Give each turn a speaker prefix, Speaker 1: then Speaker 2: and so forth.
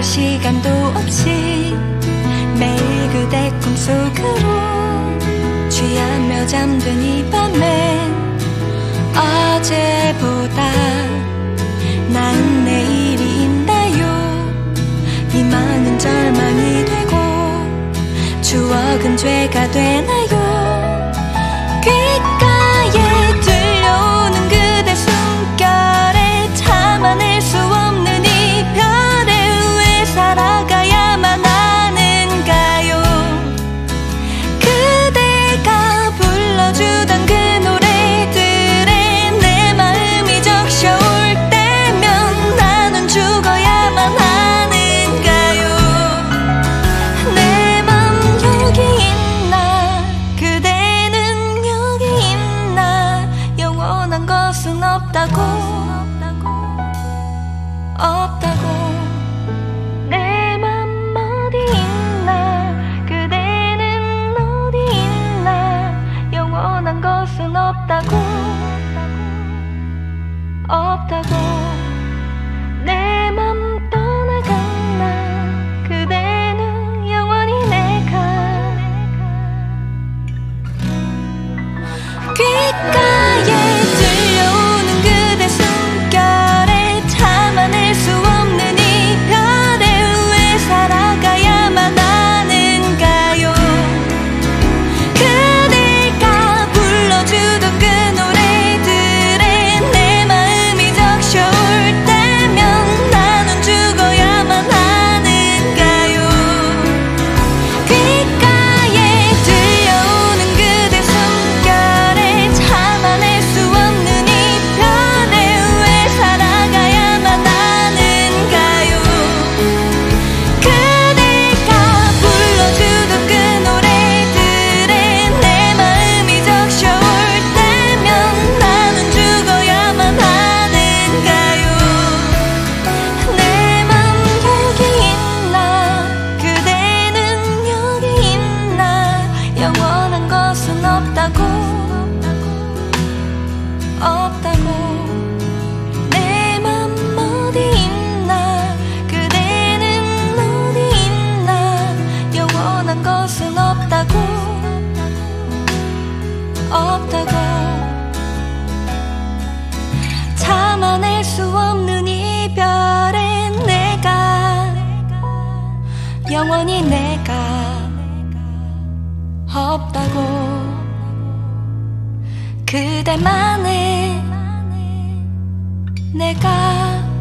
Speaker 1: 시간도 없이 매일 그대 꿈속으로 취하며 잠든 이 밤엔 어제보다 나은 내일이 있나요? 희망은 절망이 되고 추억은 죄가 되나요 없다고 없다고. 내 맘 어디 있나? 그대는 어디 있나? 영원한 것은 없다고 없다고. 내 맘 떠나갔나? 그대는 영원히 내가. 귓가 없다고. 참아낼 수 없는 이별에 내가 영원히 내가 없다고. 그대만의 내가